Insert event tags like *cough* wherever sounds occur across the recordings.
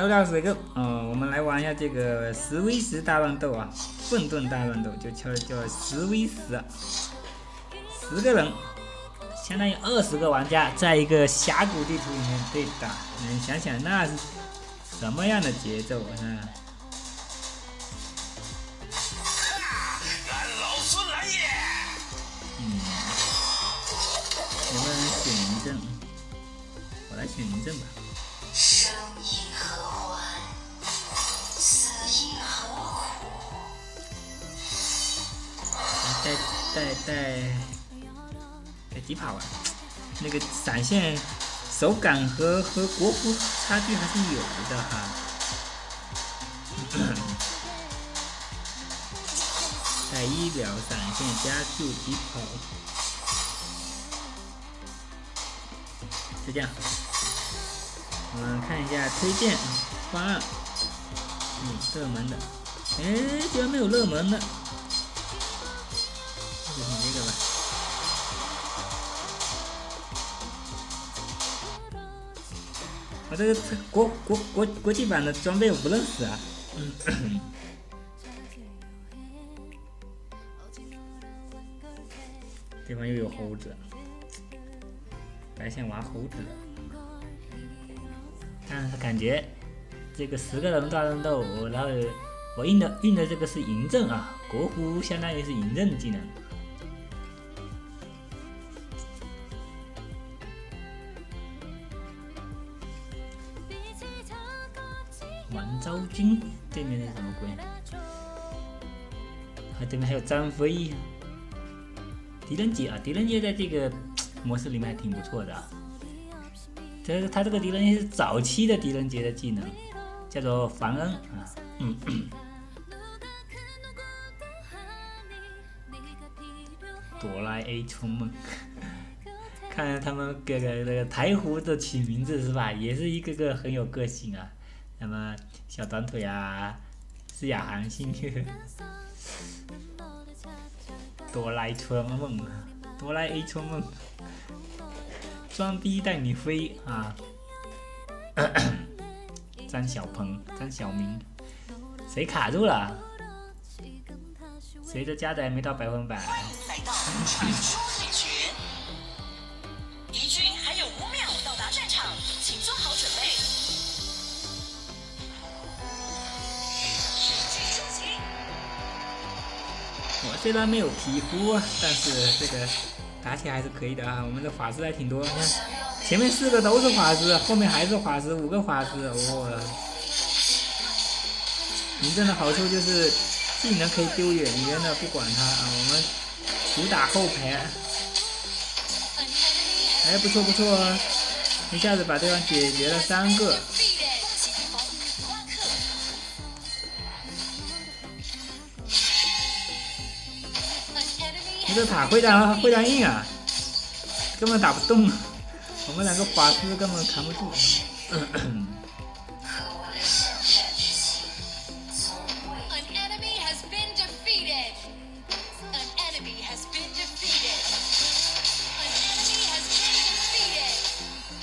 Hello，大家好，我是嗯，我们来玩一下这个十 v 十大乱斗啊，混沌大乱斗，就叫叫十 v 十，十个人，相当于二十个玩家，在一个峡谷地图里面对打，你想想那是什么样的节奏啊？嗯，能不能选一阵？我来选一阵吧。带带带疾跑啊！那个闪现手感和和国服差距还是有的哈。带一秒闪现加速疾跑，就这样。我们看一下推荐方案，嗯，热门的，哎，居然没有热门的。就你这个吧。我这个国国国国际版的装备我不认识啊。*coughs* 对方又有猴子，白线玩猴子。但是感觉这个十个人大乱斗，然后我用的用的这个是嬴政啊，国服相当于是嬴政技能。王昭君，对面是什么鬼？还对面还有张飞，狄仁杰啊，狄仁杰在这个 *tsk* 模式里面还挺不错的。这他这个狄仁杰是早期的狄仁杰的技能，叫做凡恩啊。嗯。哆啦 A 梦，*laughs* 看他们各个那个台服的起名字是吧？也是一个个很有个性啊。那么小短腿啊，是亚航星，哆啦 A 梦，哆啦 A 梦，装逼带你飞啊！*coughs* 张小鹏，张小明，谁卡住了？谁的加载没到百分百？虽然没有皮肤，但是这个打起来还是可以的啊！我们的法师还挺多，你看前面四个都是法师，后面还是法师，五个法师，哇！嬴政的好处就是技能可以丢远远的，不管他啊！我们主打后排，哎，不错不错！一下子把对方解决了三个。这塔非常非常硬啊，根本打不动，我们两个法师根本扛不住。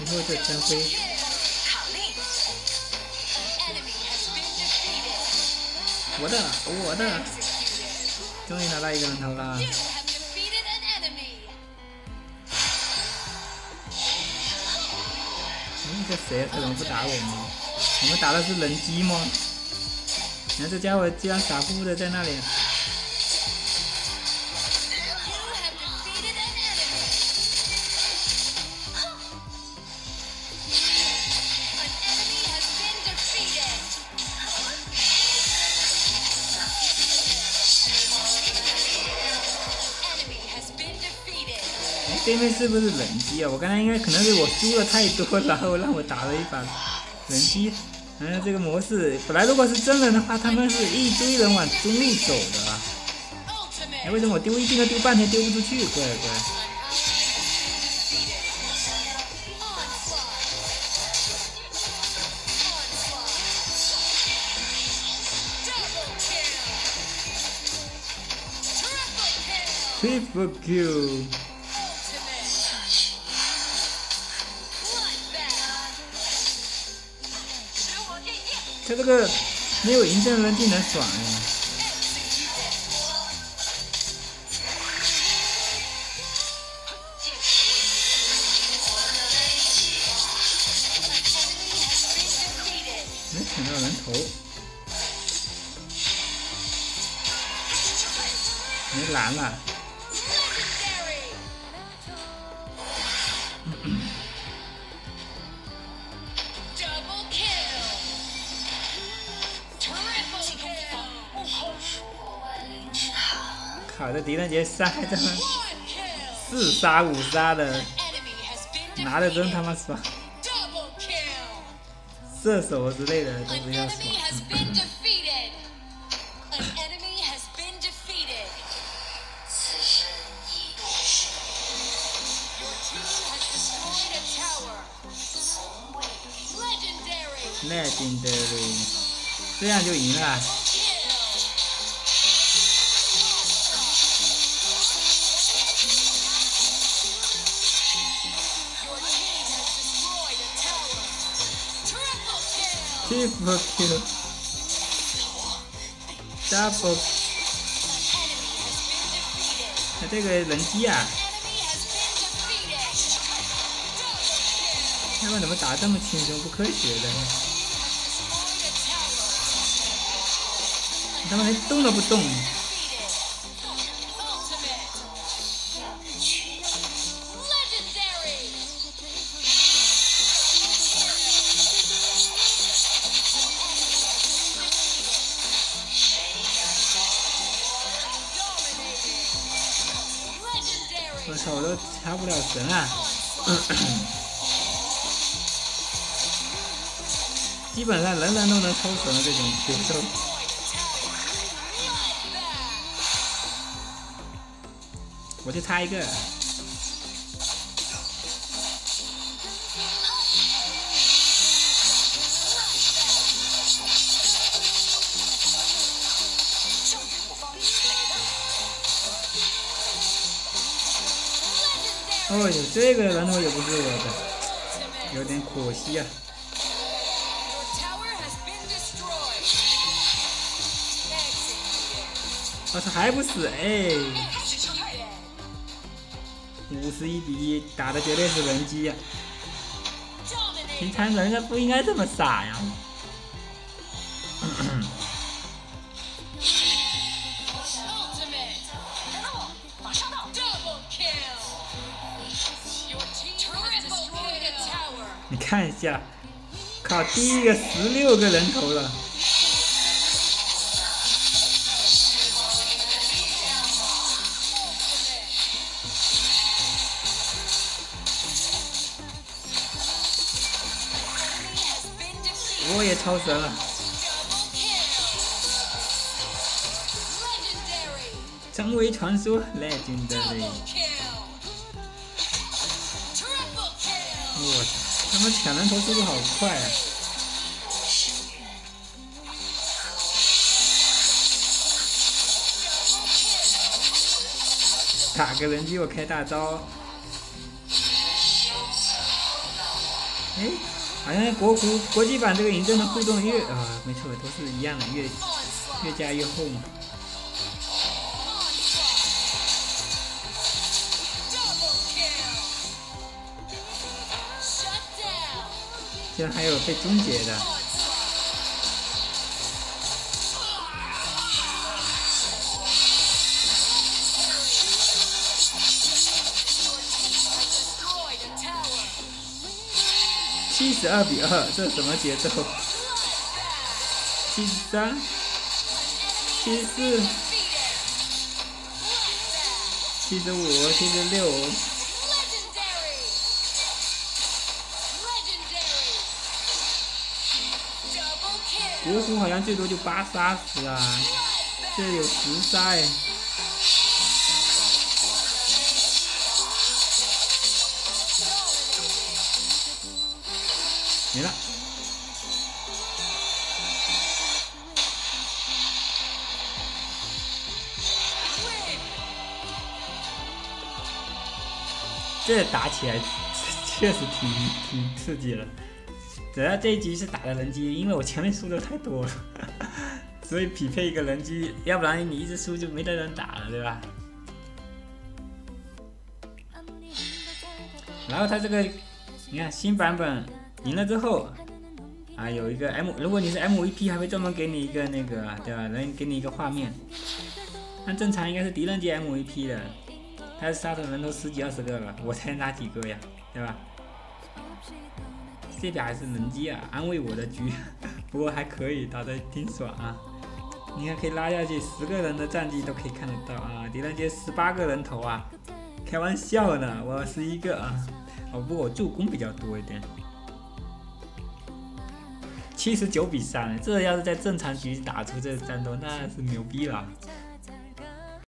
你说这张飞，我的我的，终于拿到一个人头了。这谁？他怎么不打我们？我们打的是人机吗？你看这家伙居然傻乎乎的在那里。对面是不是人机啊？我刚才应该可能是我输了太多，然后让我打了一把人机。嗯，这个模式本来如果是真人的话，他们是一堆人往中路走的。哎，为什么我丢一技能丢半天丢不出去？怪怪。Triple kill。他这个没有嬴政人技能爽哎。没抢到人头，没蓝了。靠，这狄仁杰杀这么四杀五杀的，拿的真他妈爽！*laughs* 射手之类的都比较爽。Legendary，这样就赢了。Triple kill，double，他这个人机啊，他们怎么打这么轻松不科学的？他们连动都不动。我操，我都插不了神啊！*coughs* 基本上人人都能抽神的这种节奏。我就差一个。哦呦，这个人头也不是我的，有点可惜啊！我操，还不死哎！五十一比一，打的绝对是人机呀！平常人家不应该这么傻呀！你看一下，靠，第一个十六个人头了。我也超神了。成为传说，Legendary。我操！他们抢人头速度好快啊！打个人机我开大招。哎，好像国服国际版这个嬴政的互动越啊，没错，都是一样的，越越加越厚嘛。居然还有被终结的！七十二比二，这什么节奏？七十三，七十四，七十五，七十六。国服好像最多就八杀死啊，这有十杀哎，没了。这打起来确实挺挺刺激的。主要这一局是打的人机，因为我前面输的太多了，所以匹配一个人机，要不然你一直输就没得人打了，对吧？然后它这个，你看新版本赢了之后，啊有一个 M，如果你是 MVP，还会专门给你一个那个，对吧？能给你一个画面。按正常应该是狄仁杰 MVP 的，他杀的人都十几二十个了，我才拿几个呀，对吧？这边还是人机啊，安慰我的局，*laughs* 不过还可以，打得挺爽啊。你看可以拉下去，十个人的战绩都可以看得到啊。狄仁杰十八个人头啊，开玩笑呢，我十一个啊。哦，不过我助攻比较多一点，七十九比三，这要是在正常局打出这战斗，那是牛逼了。